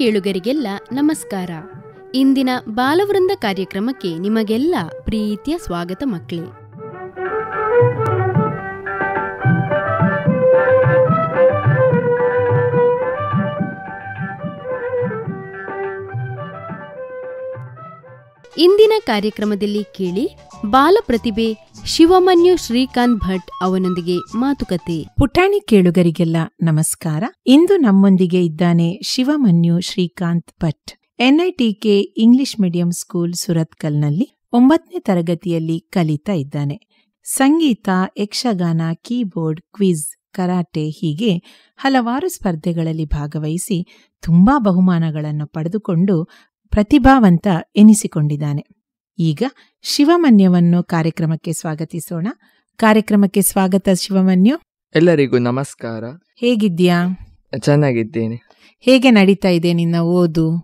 ಕೇಳುಗರಿಗೆಲ್ಲ ನಮಸ್ಕಾರ. ಇಂದಿನ ಬಾಲವೃಂದ ಕಾರ್ಯಕ್ರಮಕ್ಕೆ ನಿಮಗೆಲ್ಲ ಪ್ರೀತಿಯ ಸ್ವಾಗತ ಮಕ್ಕಳೇ. ಇಂದಿನ ಕಾರ್ಯಕ್ರಮದಲ್ಲಿ ಕೇಳಿ ಬಾಲ ಪ್ರತಿಭೆ ಶಿವಮನ್ಯು ಶ್ರೀಕಾಂತ್ ಭಟ್ ಅವನೊಂದಿಗೆ ಮಾತುಕತೆ. ಪುಟಾಣಿ ಕೇಳುಗರಿಗೆಲ್ಲ ನಮಸ್ಕಾರ. ಇಂದು ನಮ್ಮೊಂದಿಗೆ ಇದ್ದಾನೆ Shivamanyu Shrikanth Bhat. NITK English medium school ಸುರತ್ಕಲ್ನಲ್ಲಿ ಒಂಬತ್ತನೇ ತರಗತಿಯಲ್ಲಿ ಕಲಿತಾ ಇದ್ದಾನೆ. ಸಂಗೀತ, ಯಕ್ಷಗಾನ, ಕೀಬೋರ್ಡ್, ಕ್ವಿಜ್, ಕರಾಟೆ ಹೀಗೆ ಹಲವಾರು ಸ್ಪರ್ಧೆಗಳಲ್ಲಿ ಭಾಗವಹಿಸಿ ತುಂಬಾ ಬಹುಮಾನಗಳನ್ನು ಪಡೆದುಕೊಂಡು ಪ್ರತಿಭಾವಂತ ಎನಿಸಿಕೊಂಡಿದ್ದಾನೆ. ಈಗ ಶಿವಮನ್ಯವನ್ನು ಕಾರ್ಯಕ್ರಮಕ್ಕೆ ಸ್ವಾಗತಿಸೋಣ. ಕಾರ್ಯಕ್ರಮಕ್ಕೆ ಸ್ವಾಗತ ಶಿವಮನ್ಯು. ಎಲ್ಲರಿಗೂ ನಮಸ್ಕಾರ. ಹೇಗಿದ್ಯಾ ಚೆನ್ನಾಗಿದ್ದೇನೆ. ಹೇಗೆ ನಡೀತಾ ಇದೆ ನಿನ್ನ ಓದು?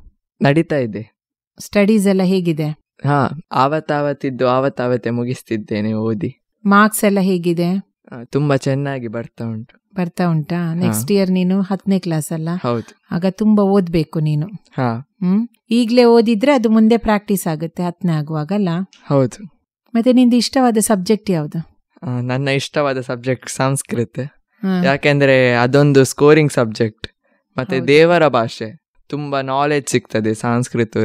ನಡೀತಾ ಇದೆ. ಸ್ಟಡೀಸ್ ಎಲ್ಲ ಹೇಗಿದೆ? ಹಾ ಆವತ್ತಾವತ್ತಿದ್ದು ಆವತ್ತಾವತ್ತೆ ಮುಗಿಸ್ತಿದ್ದೇನೆ ಓದಿ. ಮಾರ್ಕ್ಸ್ ಎಲ್ಲ ಹೇಗಿದೆ? ತುಂಬಾ ಚೆನ್ನಾಗಿ ಬರ್ತಾ ಉಂಟು. ಬರ್ತಾ ಉಂಟಾ? ನೆಕ್ಸ್ಟ್ ಇಯರ್ ನೀನು ಹತ್ತನೇ ಕ್ಲಾಸ್ ಅಲ್ಲ? ಹೌದು. ಆಗ ತುಂಬಾ ಓದ್ಬೇಕು ನೀನು. ಹಾ. ಹ್ಮ್? ಈಗಲೇ ಓದಿದ್ರೆ ಅದು ಮುಂದೆ ಪ್ರಾಕ್ಟೀಸ್ ಆಗುತ್ತೆ ಹತ್ತನೇ ಆಗುವಾಗಲ್ಲ? ಹೌದು. ಮತ್ತೆ ನಿಂದು ಇಷ್ಟವಾದ ಸಬ್ಜೆಕ್ಟ್ ಯಾವುದು? ನನ್ನ ಇಷ್ಟವಾದ ಸಬ್ಜೆಕ್ಟ್ ಸಂಸ್ಕೃತ. ಯಾಕೆಂದ್ರೆ ಅದೊಂದು ಸ್ಕೋರಿಂಗ್ ಸಬ್ಜೆಕ್ಟ್ ಮತ್ತೆ ದೇವರ ಭಾಷೆ. ತುಂಬಾ ನಾಲೆಜ್ ಸಿಗ್ತದೆ ಸಂಸ್ಕೃತ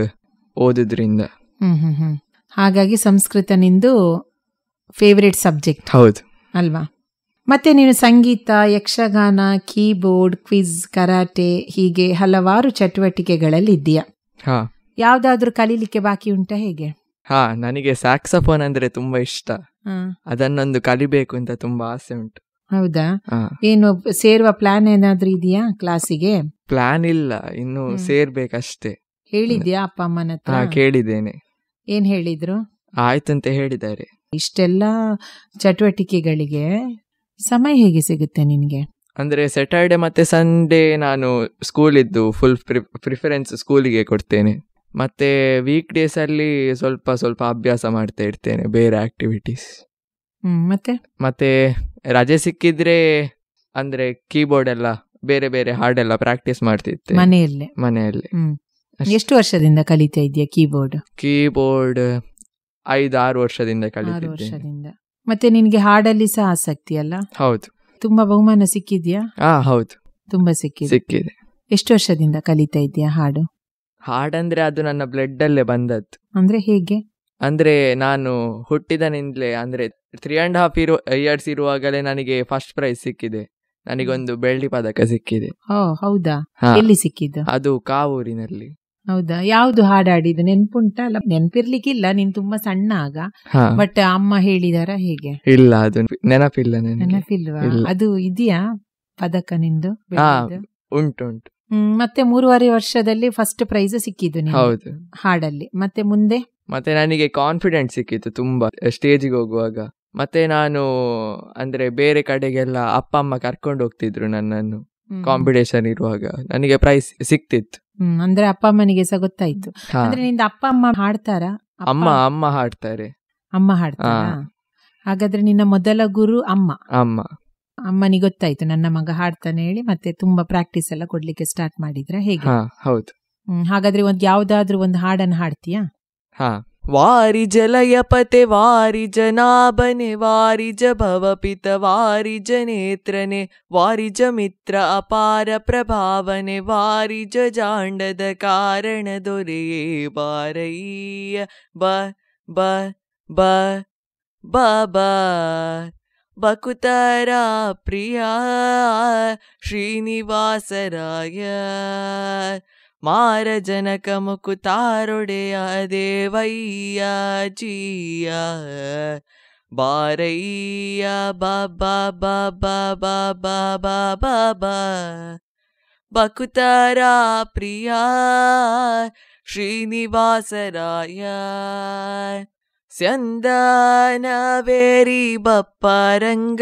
ಓದುದ್ರಿಂದ. ಹ್ಮ್ ಹ್ಮ್ ಹ್ಮ್. ಹಾಗಾಗಿ ಸಂಸ್ಕೃತ ನಿಂದು ಫೇವ್ರೇಟ್ ಸಬ್ಜೆಕ್ಟ್ ಹೌದು. ಅಲ್ವಾ? ಮತ್ತೆ ನೀನು ಸಂಗೀತ ಯಕ್ಷಗಾನ ಕೀಬೋರ್ಡ್ ಕ್ವಿಜ್ ಕರಾಟೆ ಹೀಗೆ ಹಲವಾರು ಚಟುವಟಿಕೆಗಳಲ್ಲಿ ಇದ್ದೀಯಾ ಹಾ. ಯಾವ್ದಾದ್ರೂ ಕಲೀಲಿಕ್ಕೆ ಬಾಕಿ ಉಂಟಾ ಹೇಗೆ? ಹಾ ನನಗೆ ಸ್ಯಾಕ್ಸಫೋನ್ ಅಂದ್ರೆ ತುಂಬಾ ಇಷ್ಟ. ಅದನ್ನೊಂದು ಕಲಿಬೇಕು ಅಂತ ತುಂಬಾ ಆಸೆ ಉಂಟು. ಹೌದಾ? ಏನು ಸೇರುವ ಪ್ಲಾನ್ ಏನಾದ್ರೂ ಇದೆಯಾ ಕ್ಲಾಸಿಗೆ? ಪ್ಲಾನ್ ಇಲ್ಲ ಇನ್ನು. ಸೇರ್ಬೇಕಷ್ಟೇ. ಹೇಳಿದ್ಯಾ ಅಪ್ಪ ಅಮ್ಮನ ಹತ್ರ? ಕೇಳಿದ್ದೇನೆ. ಏನ್ ಹೇಳಿದ್ರು? ಆಯ್ತಂತ ಹೇಳಿದ್ದಾರೆ. ಇಷ್ಟೆಲ್ಲ ಚಟುವಟಿಕೆಗಳಿಗೆ ಸಮಯ ಹೇಗೆ ಸಿಗುತ್ತೆ ನಿನ್ಗೆ? ಅಂದ್ರೆ ಸ್ಯಾಟರ್ಡೆ ಮತ್ತೆ ಸಂಡೇ ನಾನು ಸ್ಕೂಲ್ ಇದ್ದು ಫುಲ್ ಪ್ರಿಫರೆನ್ಸ್ ಸ್ಕೂಲಿಗೆ ಕೊಡ್ತೇನೆ. ಮತ್ತೆ ವೀಕ್ ಡೇಸ್ ಅಲ್ಲಿ ಸ್ವಲ್ಪ ಸ್ವಲ್ಪ ಅಭ್ಯಾಸ ಮಾಡ್ತಾ ಇರ್ತೇನೆ ಬೇರೆ ಆಕ್ಟಿವಿಟೀಸ್ ಮತ್ತೆ? ಮತ್ತೆ ರಜೆ ಸಿಕ್ಕಿದ್ರೆ ಅಂದ್ರೆ ಕೀಬೋರ್ಡ್ ಎಲ್ಲ ಬೇರೆ ಬೇರೆ ಹಾಡೆಲ್ಲ ಪ್ರಾಕ್ಟೀಸ್ ಮಾಡ್ತಿದ್ದೆ ಮನೆಯಲ್ಲೇ? ಮನೆಯಲ್ಲಿ. ಎಷ್ಟು ವರ್ಷದಿಂದ ಕಲಿತಾ ಇದೆಯಾ ಕೀಬೋರ್ಡ್ ಕೀಬೋರ್ಡ್ ಐದು ಆರು ವರ್ಷದಿಂದ. ಕಲಿತಿದ್ದೆ ಮತ್ತೆ ನಿನ್ಗೆ ಹಾಡಲ್ಲಿ ಸಹ ಆಸಕ್ತಿ ಅಲ್ಲ? ಹೌದು. ತುಂಬಾ ಬಹುಮಾನ ಸಿಕ್ಕಿದ್ಯಾ? ಹಾ ಹೌದು. ತುಂಬಾ ಸಿಕ್ಕಿದೆ. ಸಿಕ್ಕಿದೆ. ಎಷ್ಟು ವರ್ಷದಿಂದ ಕಲಿತಾ ಇದೆಯಾ ಹಾಡು? ಹಾಡಂದ್ರೆ ಅದು ನನ್ನ ಬ್ಲಡ್ ಅಲ್ಲೇ ಬಂದದ್ದು. ಅಂದ್ರೆ ಹೇಗೆ? ಅಂದ್ರೆ ನಾನು ಹುಟ್ಟಿದನಿಂದಲೇ ಅಂದ್ರೆ ತ್ರೀ ಅಂಡ್ ಹಾಫ್ ಇರೋ ಇಯರ್ಸ್ ಇರುವಾಗಲೇ ನನಗೆ ಫಸ್ಟ್ ಪ್ರೈಸ್ ಸಿಕ್ಕಿದೆ. ನನಗೊಂದು ಬೆಳ್ಳಿ ಪದಕ ಸಿಕ್ಕಿದೆ. ಓ ಹೌದಾ? ಹಾ, ಎಲ್ಲಿ ಸಿಕ್ಕಿದ್ದು? ಅದು ಕಾವೂರಿನಲ್ಲಿ. ಹೌದಾ? ಯಾವ್ದು ಹಾಡಾಡಿದ್ದು? ನೆನ್ಪುಂಟಾ? ಅಲ್ಲ ನೆನ್ಪಿರ್ಲಿಕ್ಕಿಲ್ಲ. ನೀನ್ ತುಂಬಾ ಸಣ್ಣ ಆಗ. ಬಟ್ ಅಮ್ಮ ಹೇಳಿದಾರ ಹೇಗೆ? ಇಲ್ಲ ಅದು ನೆನಪಿಲ್ಲ ನೆನಪಿಲ್ವಾ? ಅದು ಇದೆಯಾ ಪದಕ ನಿಂದು? ಉಂಟು ಉಂಟು. ಮತ್ತೆ ಮೂರುವರೆ ವರ್ಷದಲ್ಲಿ ಫಸ್ಟ್ ಪ್ರೈಸ್ ಸಿಕ್ಕಿದ್ದು ಹೌದು. ಹಾಡಲ್ಲಿ. ಮತ್ತೆ ಮುಂದೆ? ಮತ್ತೆ ನನಗೆ ಕಾನ್ಫಿಡೆಂಟ್ ಸಿಕ್ಕಿತ್ತು ತುಂಬಾ ಸ್ಟೇಜಿಗೆ ಹೋಗುವಾಗ. ಮತ್ತೆ ನಾನು ಅಂದ್ರೆ ಬೇರೆ ಕಡೆಗೆಲ್ಲ ಅಪ್ಪ ಅಮ್ಮ ಕರ್ಕೊಂಡು ಹೋಗ್ತಿದ್ರು ನನ್ನನ್ನು. ಕಾಂಪಿಟೇಷನ್ ಇರುವಾಗ ನನಗೆ ಪ್ರೈಸ್ ಸಿಕ್ತಿತ್ತು. ಅಂದ್ರೆ ಅಪ್ಪ ಅಮ್ಮನಿಗೆ ಸಹ ಗೊತ್ತಾಯ್ತು. ಅಂದ್ರೆ ನಿಂದ ಅಪ್ಪ ಅಮ್ಮ ಹಾಡ್ತಾರ? ಅಮ್ಮ ಅಮ್ಮ ಹಾಡ್ತಾರೆ. ಅಮ್ಮ ಹಾಡ್ತಾರ? ಹಾಗಾದ್ರೆ ನಿನ್ನ ಮೊದಲ ಗುರು ಅಮ್ಮ. ಅಮ್ಮ. ಅಮ್ಮನಿಗೆ ಗೊತ್ತಾಯ್ತು ನನ್ನ ಮಗ ಹಾಡ್ತಾನೆ ಹೇಳಿ ಮತ್ತೆ ತುಂಬಾ ಪ್ರಾಕ್ಟೀಸ್ ಎಲ್ಲ ಕೊಡ್ಲಿಕ್ಕೆ ಸ್ಟಾರ್ಟ್ ಮಾಡಿದ್ರ ಹೇಗೆ? ಹೌದು. ಹಾಗಾದ್ರೆ ಒಂದ್ ಯಾವ್ದಾದ್ರು ಒಂದು ಹಾಡನ್ನು ಹಾಡ್ತೀಯಾ? वारिज लयपते वारिजनाभने वारिज मित्र अपार प्रभावने वारिज जाण्डद कारण दोरे वारय ब ब ब ब बकुतरा प्रिया श्रीनिवासराय। मारजनकमुता देवय्या जीया बारय बबाबाबाबाबाबाबा बकुताराप्रिया श्रीनिवासराय स्यवेरि बारङ्ग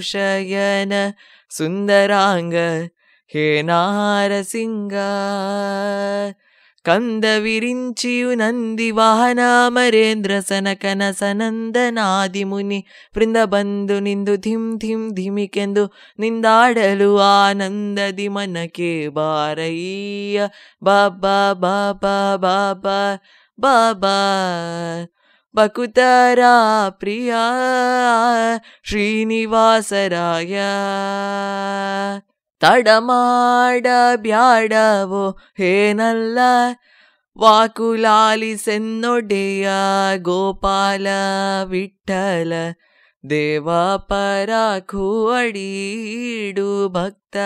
ಶಯನ ಸುಂದರಾಂಗ ಹೇ ನಾರಸಿಂಗ. ಆಸ್ಯಂದನವೇರಿ ಬಪ್ಪ ರಂಗ ದೇವೋ ತುಂಗ ನಂದ ನಂದನ ಅರಿಮದ ಭಂಗ ಕಾರುಣ್ಯ ಪಾಂಗ ಸಿಂಧು ಶಯನ ಮನಕೆ ಬಾರಯ್ಯ. ಬಾಬಾ ಬಾಬಾ ಬಾಬಾ ನಂದಿ ಬಕುತರ ಪ್ರಿಯ ಶ್ರೀನಿವಾಸರಾಯ. ತಡಮಾಡ ಬ್ಯಾಡವೋ, ಹೇನಲ್ಲ, ವಾಕುಲಾಲಿಸೆನ್ನೊಡೆಯ ಗೋಪಾಲ ವಿಠಲ ದೇವ ಪರ ಅಡೀಡು ಭಕ್ತ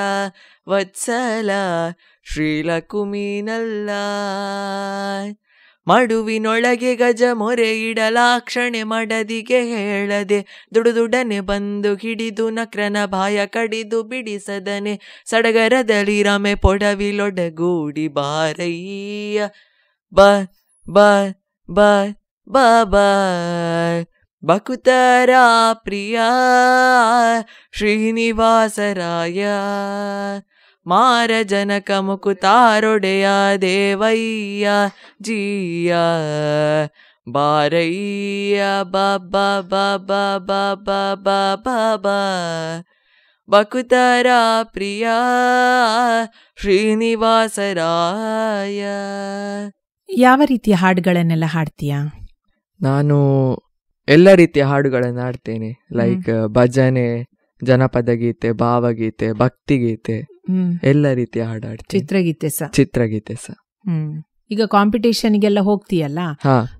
ವತ್ಸಲ, ಶ್ರೀಲಕುಮಿನಲ್ಲ. ಮಡುವಿನೊಳಗೆ ಗಜ ಮೊರೆ ಇಡಲಾಕ್ಷಣೆ ಮಡದಿಗೆ ಹೇಳದೆ ದುಡುದುಡನೆ ಬಂದು ಹಿಡಿದು ನಕ್ರನ ಬಾಯ ಕಡಿದು ಬಿಡಿಸದನೆ ಸಡಗರದಲ್ಲಿ ರಮೆ ಪೊಡವಿಲೊಡಗೂಡಿ ಬಾರಯ್ಯ. ಬ ಬ ಬ ಬ ಬ. ಬಕುತರ ಪ್ರಿಯ ಶ್ರೀನಿವಾಸರಾಯ. ಮಾರ ಜನಕ ಮುಕುತಾರೊಡೆಯ ದೇವಯ್ಯ ಜೀಯ. ಬಾರಯ್ಯ ಬಾಬಾ ಬಾಬಾ ಬಾಬಾ ಬಾಬಾ ಬಾ ಬಕುತರ ಪ್ರಿಯ ಶ್ರೀನಿವಾಸರಾಯ. ಯಾವ ರೀತಿಯ ಹಾಡುಗಳನ್ನೆಲ್ಲ ಹಾಡ್ತೀಯಾ? ನಾನು ಎಲ್ಲ ರೀತಿಯ ಹಾಡುಗಳನ್ನು ಹಾಡ್ತೇನೆ. ಲೈಕ್ ಭಜನೆ ಜನಪದ ಗೀತೆ ಭಾವಗೀತೆ ಭಕ್ತಿಗೀತೆ ಎಲ್ಲ ರೀತಿಯ ಹಾಡು ಹಾಡ್ತೀನಿ ಚಿತ್ರಗೀತೆ ಸಹ ಚಿತ್ರಗೀತೆ ಸಹ ಈಗ ಕಾಂಪಿಟೇಷನ್ಗೆಲ್ಲ ಹೋಗ್ತೀಯಲ್ಲ?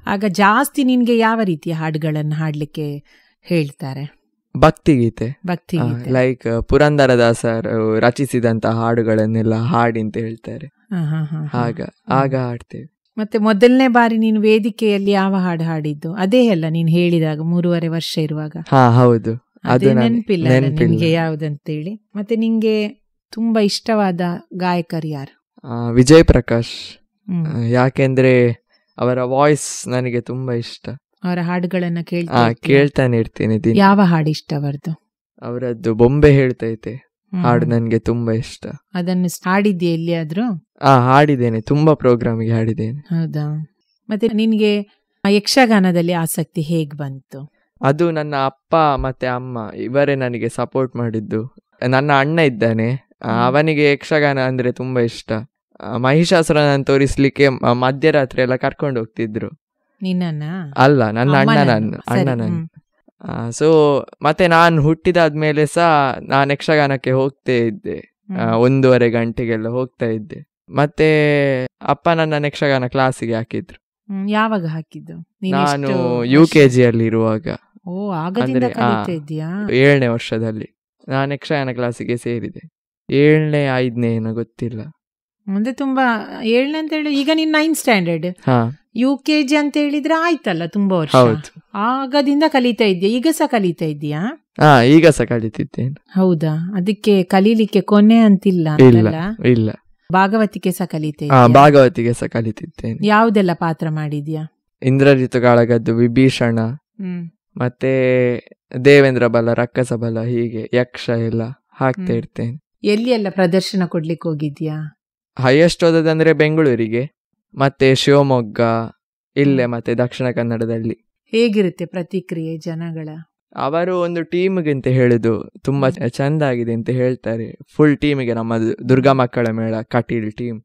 ಆಗ ಜಾಸ್ತಿ ನಿನ್ಗೆ ಯಾವ ರೀತಿಯ ಹಾಡುಗಳನ್ನು ಹಾಡ್ಲಿಕ್ಕೆ ಹೇಳ್ತಾರೆ? ಭಕ್ತಿಗೀತೆ. ಭಕ್ತಿ. ಲೈಕ್ ಪುರಂದರದಾಸರು ರಚಿಸಿದಂತಹ ಹಾಡುಗಳನ್ನೆಲ್ಲ ಹಾಡಿ ಅಂತ ಹೇಳ್ತಾರೆ. ಹ, ಹ, ಹ, ಹ. ಆಗ ಆಗ ಹಾಡ್ತೇವೆ. ಮತ್ತೆ ಮೊದಲನೇ ಬಾರಿ ನೀನು ವೇದಿಕೆಯಲ್ಲಿ ಯಾವ ಹಾಡು ಹಾಡಿದ್ದು? ಅದೇ ಅಲ್ಲ ನೀನು ಹೇಳಿದಾಗ ಮೂರುವರೆ ವರ್ಷ ಇರುವಾಗ. ಹಾ ಹೌದು. ಅದು ಅದೇ ನನ್- ನೆನಪಿಲ್ಲ ನಿಮ್ಗೆ. ನಿನ್ಗೆ ಯಾವ್ದಂತೇಳಿ? ಮತ್ತೆ ನಿಂಗೆ ತುಂಬಾ ಇಷ್ಟವಾದ ಗಾಯಕರು ಯಾರು? ವಿಜಯ್ ಪ್ರಕಾಶ್. ಯಾಕೆಂದ್ರೆ ಅವರ ವಾಯ್ಸ್ ನನಗೆ ತುಂಬಾ ಇಷ್ಟ. ಅವರ ಹಾಡುಗಳನ್ನ ಕೇಳ್ತಾ ಕೇಳ್ತಾನೆ ಇರ್ತೀನಿ ಯಾವ ಹಾಡು ಇಷ್ಟ ಅವರದ್ದು ಅವರದ್ದು ಬೊಂಬೆ ಹೇಳ್ತೈತೆ. ಹಾಡು ನನಗೆ ತುಂಬಾ ಇಷ್ಟ. ಅದನ್ನು ಹಾಡಿದ್ಯಾ ಎಲ್ಲಿಯಾದ್ರೂ? ಆ ಹಾಡಿದ್ದೇನೆ. ತುಂಬಾ ಪ್ರೋಗ್ರಾಮ್ಗೆ ಹಾಡಿದ್ದೇನೆ. ಹೌದಾ? ಮತ್ತೆ ನಿನ್ಗೆ ಯಕ್ಷಗಾನದಲ್ಲಿ ಆಸಕ್ತಿ ಹೇಗ್ ಬಂತು? ಅದು ನನ್ನ ಅಪ್ಪ ಮತ್ತೆ ಅಮ್ಮ ಇವರೇ ನನಗೆ ಸಪೋರ್ಟ್ ಮಾಡಿದ್ದು. ನನ್ನ ಅಣ್ಣ ಇದ್ದಾನೆ. ಅವನಿಗೆ ಯಕ್ಷಗಾನ ಅಂದ್ರೆ ತುಂಬಾ ಇಷ್ಟ. ಮಹಿಷಾಸುರನ ತೋರಿಸ್ಲಿಕ್ಕೆ ಮಧ್ಯರಾತ್ರಿ ಎಲ್ಲ ಕರ್ಕೊಂಡು ಹೋಗ್ತಿದ್ರು. ಅಲ್ಲ ನನ್ನ. ಅಣ್ಣನನ್ನು ಅಣ್ಣನನ್ನು. ಸೊ ಮತ್ತೆ ನಾನು ಹುಟ್ಟಿದಾದ್ಮೇಲೆ ಸಹ ನಾನು ಯಕ್ಷಗಾನಕ್ಕೆ ಹೋಗ್ತೇ ಇದ್ದೆ. ಒಂದೂವರೆ ಗಂಟೆಗೆಲ್ಲ ಹೋಗ್ತಾ ಇದ್ದೆ. ಮತ್ತೆ ಅಪ್ಪ ನನ್ನ ಯಕ್ಷಗಾನ ಕ್ಲಾಸಿಗೆ ಹಾಕಿದ್ರು. ಯಾವಾಗ ಹಾಕಿದ್ದು? ನಾನು ಯು ಕೆ ವರ್ಷ? ಜಿ ಅಲ್ಲಿ ಇರುವಾಗ. ಏಳನೇ ವರ್ಷದಲ್ಲಿ ನಾನು ಯಕ್ಷಗಾನ ಕ್ಲಾಸಿಗೆ ಸೇರಿದೆ. ಏಳನೇ ಐದನೇ ಏನೋ ಗೊತ್ತಿಲ್ಲ. ಮುಂದೆ ತುಂಬಾ ಏಳನೇ ಅಂತ ಹೇಳಿ ಈಗ ನೀನ್ ನೈನ್ ಸ್ಟ್ಯಾಂಡರ್ಡ್ ಹಾ. ಯು ಕೆ ಜಿ ಅಂತ ಹೇಳಿದ್ರೆ ಆಯ್ತಲ್ಲ ತುಂಬಾ ವರ್ಷ? ಆಗದಿಂದ ಕಲಿತಾ ಇದ್ದೀಯ? ಈಗ ಸಹ ಕಲಿತಾ ಇದೀಯಾ ಹಾ ಈಗ ಸಹ ಕಲಿತಿದ್ದೇನೆ. ಹೌದಾ? ಅದಕ್ಕೆ ಕಲೀಲಿಕ್ಕೆ ಕೊನೆ ಅಂತಿಲ್ಲ ಇಲ್ಲ? ಇಲ್ಲ. ಭಾಗವತಿಕೆ ಸಹ ಕಲಿತೆ ಭಾಗವತಿಗೆ ಸಹ ಕಲಿತಿದ್ದೇನೆ. ಯಾವ್ದೆಲ್ಲ ಪಾತ್ರ ಮಾಡಿದ್ಯಾ? ಇಂದ್ರಜಿತು ಕಾಳಗದ್ದು ವಿಭೀಷಣ ಮತ್ತೆ ದೇವೇಂದ್ರ ಬಲ ರಕ್ಕಸ ಬಲ ಹೀಗೆ ಯಕ್ಷ ಎಲ್ಲ ಹಾಕ್ತಾ. ಇರ್ತೇನೆ. ಎಲ್ಲಿ ಎಲ್ಲ ಪ್ರದರ್ಶನ ಕೊಡ್ಲಿಕ್ಕೆ ಹೋಗಿದ್ಯಾ? ಹೈಯೆಸ್ಟ್ ಓದೋದಂದ್ರೆ ಬೆಂಗಳೂರಿಗೆ ಮತ್ತೆ ಶಿವಮೊಗ್ಗ ಇಲ್ಲೇ ಮತ್ತೆ ದಕ್ಷಿಣ ಕನ್ನಡದಲ್ಲಿ. ಹೇಗಿರುತ್ತೆ ಪ್ರತಿಕ್ರಿಯೆ ಜನಗಳ? ಅವರು ಒಂದು ಟೀಮ್ಗೆ ಅಂತ ಹೇಳುದು ತುಂಬಾ. ಚಂದ ಆಗಿದೆ ಅಂತ ಹೇಳ್ತಾರೆ. ಫುಲ್ ಟೀಮಿಗೆ ನಮ್ಮ ದುರ್ಗಾ ಮಕ್ಕಳ ಮೇಳ Kateel team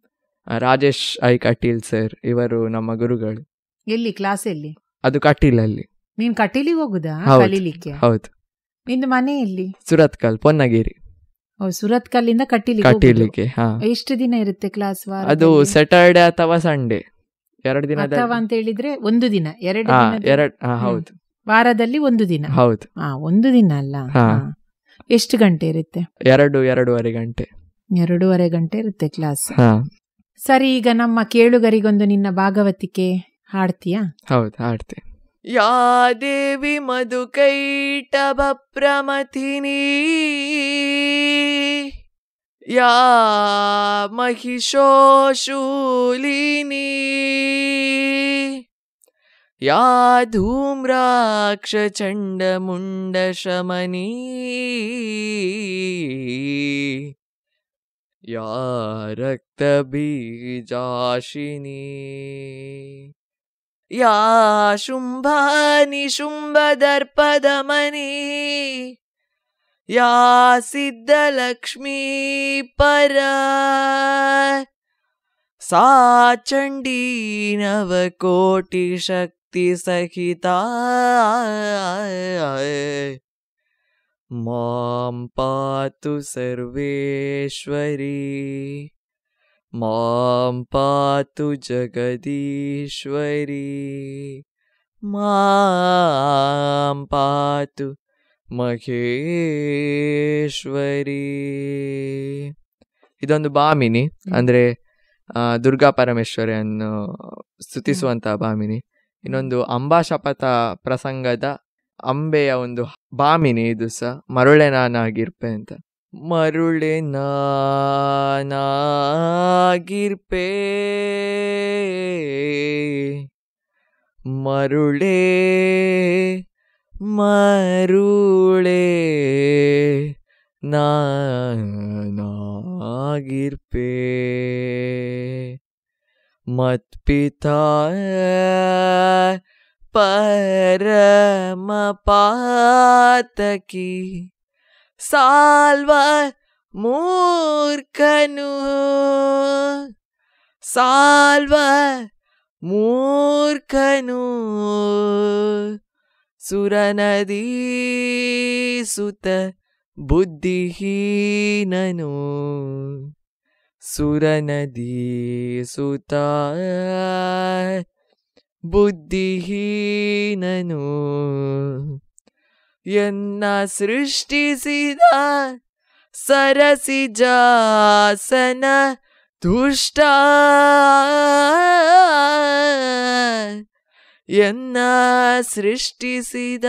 Rajesh I Kateel sir ಇವರು ನಮ್ಮ ಗುರುಗಳು. ಎಲ್ಲಿ ಕ್ಲಾಸ್ ಎಲ್ಲಿ? ಅದು ಕಟೀಲಲ್ಲಿ. ನೀನ್ ಕಟೀಲಿಗೆ ಹೋಗುದಾ. ಕಲೀಲಿಕ್ಕೆ? ಹೌದು. ನಿಂದು ಮನೆ ಎಲ್ಲಿ? ಸುರತ್ಕಲ್ ಪೊನ್ನಗಿರಿ. ಓ ಸುರತ್ ಕಲ್ಲಿಂದ ಕಟೀಲಿಗೆ ಹೋಗುದು. ಕಟೀಲಿಗೆ ಹಾ. ಎಷ್ಟು ದಿನ ಇರುತ್ತೆ ಕ್ಲಾಸ್ ಅದು ಸ್ಯಾಟರ್ಡೆ ಅಥವಾ ಸಂಡೇ ಎರಡು ದಿನ ಅಥವಾ ಅಂತ ಹೇಳಿದ್ರೆ ಒಂದು ದಿನ ಎರಡು ದಿನ ದಿನದ- ಹೌದು. ವಾರದಲ್ಲಿ ಒಂದು ದಿನ? ಹೌದು. ಹಾ ಒಂದು ದಿನ ಅಲ್ಲ. ಎಷ್ಟು ಗಂಟೆ ಇರುತ್ತೆ? ಎರಡು ಎರಡೂವರೆ ಗಂಟೆ. ಎರಡೂವರೆ ಗಂಟೆ ಇರುತ್ತೆ ಕ್ಲಾಸ್ ಸರಿ ಈಗ ನಮ್ಮ ಕೇಳುಗರಿಗೊಂದು ನಿನ್ನ ಭಾಗವತಿಕೆ ಹಾಡ್ತೀಯಾ? ಹೌದು ಹಾಡ್ತೆ. या देवी मधुकैटभप्रमथिनी। या महिषोशूलिनी। या धूम्राक्षचण्डमुण्डशमनी। या रक्तबीजाशिनी या शुम्भानि शुम्भदर्पदमनी या सिद्धलक्ष्मी परा। सा चण्डी नवकोटिशक्तिसहिता मां पातु सर्वेश्वरी मां पातु जगदीश्वरी मां पातु ಮಹೇಶ್ವರಿ ಇದೊಂದು ಬಾಮಿನಿ ಅಂದ್ರೆ ಆ, ದುರ್ಗಾ ಪರಮೇಶ್ವರಿಯನ್ನು ಸ್ತುತಿಸುವಂತಹ ಬಾಮಿನಿ ಇನ್ನೊಂದು ಅಂಬಾ ಶಪಥ ಪ್ರಸಂಗದ ಅಂಬೆಯ ಒಂದು ಬಾಮಿನಿ ಇದು ಸಹ ಮರುಳೆ ನಾನಾಗಿರ್ಪೆ ಅಂತ ಮರುಳೆ ನಾನಾಗಿರ್ಪೆ ಮರುಳೆ ಮರುಳೆ ನಾನಾಗಿರ್ಪೆ ಮತ್ಪಿತಾ ಪರಮ ಪಾತಕಿ ಸಾಲ್ವ ಮೂರ್ಖನು ಸಾಲ್ವ ಮೂರ್ಖನು ಸುರನದಿ ಸುತ ಬುದ್ಧಿಹೀನನು ಸುರನದಿ ಸುತ ಬುದ್ಧಿಹೀನನು ಎನ್ನ ಸೃಷ್ಟಿಸಿದ ಸರಸಿ ಜಾಸನ ದುಷ್ಟ ಎನ್ನ ಸೃಷ್ಟಿಸಿದ